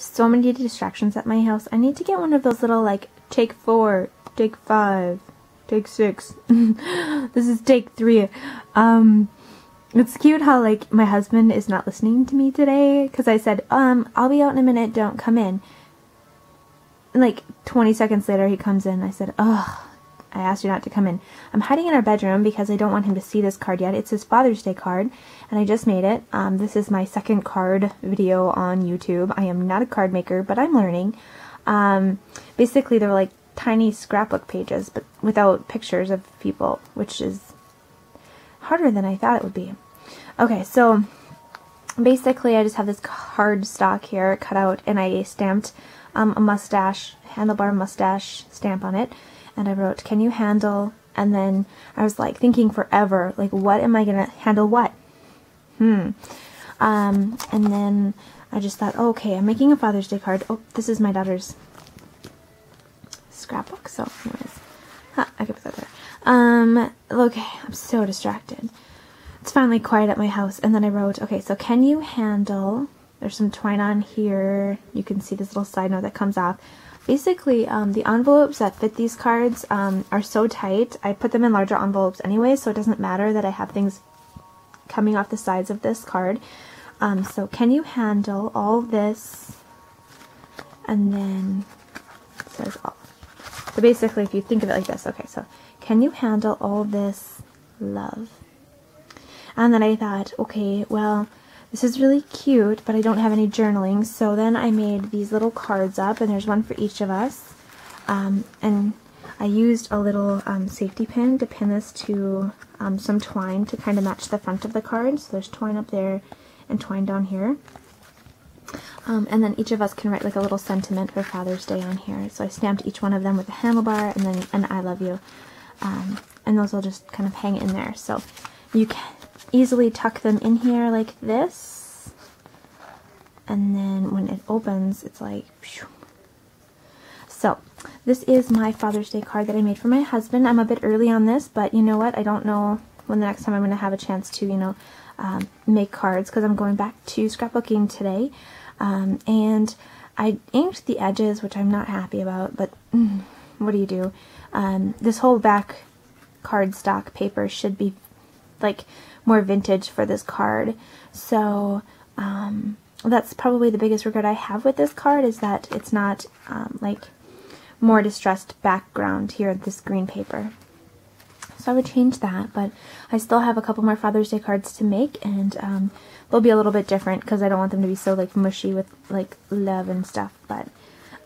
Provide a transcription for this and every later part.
have so many distractions at my house. I need to get one of those little like take four, take five, take six. this is take three. Um, it's cute how like my husband is not listening to me today because I said, um, I'll be out in a minute. Don't come in. And like 20 seconds later, he comes in. I said, ugh. I asked you not to come in. I'm hiding in our bedroom because I don't want him to see this card yet. It's his Father's Day card, and I just made it. Um, this is my second card video on YouTube. I am not a card maker, but I'm learning. Um, basically, they're like tiny scrapbook pages, but without pictures of people, which is harder than I thought it would be. Okay, so basically I just have this card stock here cut out, and I stamped um, a mustache, handlebar mustache stamp on it and I wrote, Can you handle? And then I was like thinking forever, like, what am I going to handle what? Hmm. Um, and then I just thought, oh, okay, I'm making a Father's Day card. Oh, this is my daughter's scrapbook. So, anyways, huh, I could put that there. Um, okay, I'm so distracted. It's finally quiet at my house, and then I wrote, okay, so can you handle? There's some twine on here. You can see this little side note that comes off. Basically, um, the envelopes that fit these cards um, are so tight. I put them in larger envelopes anyway, so it doesn't matter that I have things coming off the sides of this card. Um, so can you handle all this? And then says all. So basically, if you think of it like this, okay, so can you handle all this love? And then I thought, okay, well, this is really cute, but I don't have any journaling, so then I made these little cards up, and there's one for each of us. Um, and I used a little um, safety pin to pin this to um, some twine to kind of match the front of the card. So there's twine up there and twine down here. Um, and then each of us can write like a little sentiment for Father's Day on here. So I stamped each one of them with a handlebar and then an I love you. Um, and those will just kind of hang in there. So you can easily tuck them in here like this. And then when it opens, it's like... So, this is my Father's Day card that I made for my husband. I'm a bit early on this, but you know what? I don't know when the next time I'm going to have a chance to, you know, um, make cards because I'm going back to scrapbooking today. Um, and I inked the edges, which I'm not happy about, but mm, what do you do? Um, this whole back cardstock paper should be like more vintage for this card. So um, that's probably the biggest regret I have with this card is that it's not um, like more distressed background here this green paper. So I would change that, but I still have a couple more Father's Day cards to make, and um, they'll be a little bit different because I don't want them to be so like mushy with like love and stuff. But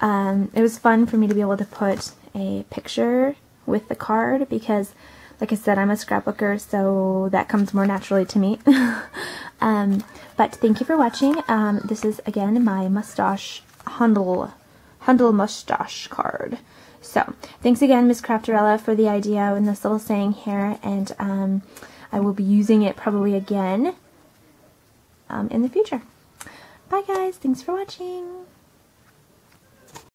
um, it was fun for me to be able to put a picture with the card because like I said, I'm a scrapbooker, so that comes more naturally to me. um, but thank you for watching. Um, this is, again, my mustache Hundle, Hundle mustache card. So, thanks again, Miss Crafterella, for the idea and this little saying here, and um, I will be using it probably again um, in the future. Bye, guys. Thanks for watching.